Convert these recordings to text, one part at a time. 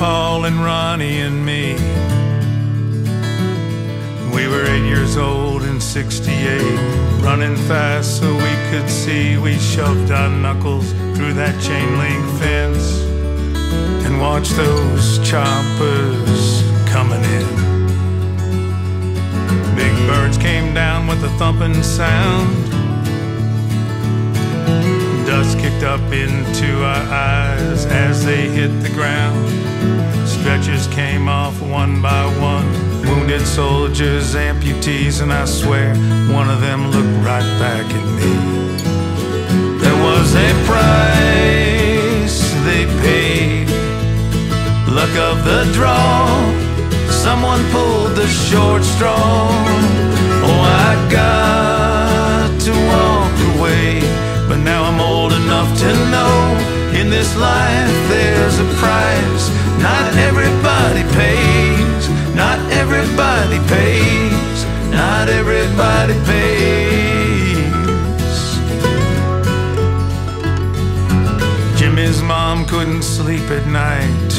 Ronnie and me. We were eight years old in 68, running fast so we could see. We shoved our knuckles through that chain link fence and watched those choppers coming in. Big birds came down with a thumping sound. Dust kicked up into our eyes as they hit the ground. Stretchers came off one by one. Wounded soldiers, amputees, and I swear one of them looked right back at me. There was a price they paid. Luck of the draw. Someone pulled the short straw. Oh, I got to walk away. But now I'm old enough to know in this life there's a price. Not everybody pays. Not everybody pays. Not everybody pays. Jimmy's mom couldn't sleep at night.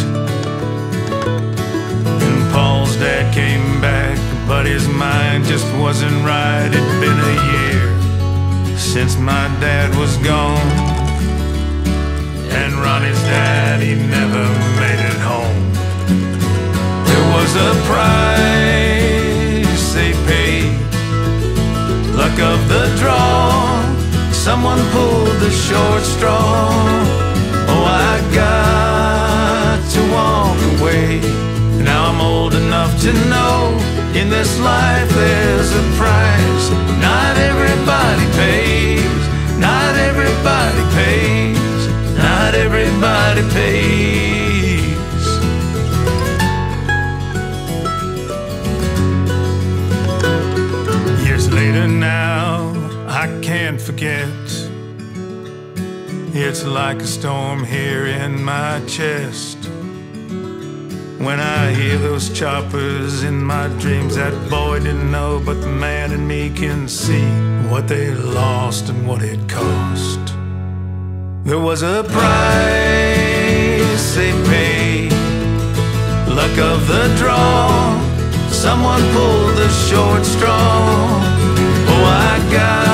And Paul's dad came back, but his mind just wasn't right. It'd been a year since my dad was gone. And Ronnie's dad, he never of the draw. Someone pulled the short straw. Oh, I got to walk away. Now I'm old enough to know in this life there's a price. Not everybody pays. Not everybody pays. Not everybody pays. Years later now, can't forget. It's like a storm here in my chest. When I hear those choppers in my dreams, that boy didn't know, but the man in me can see what they lost and what it cost. There was a price they paid, luck of the draw. Someone pulled the short straw. Oh, I got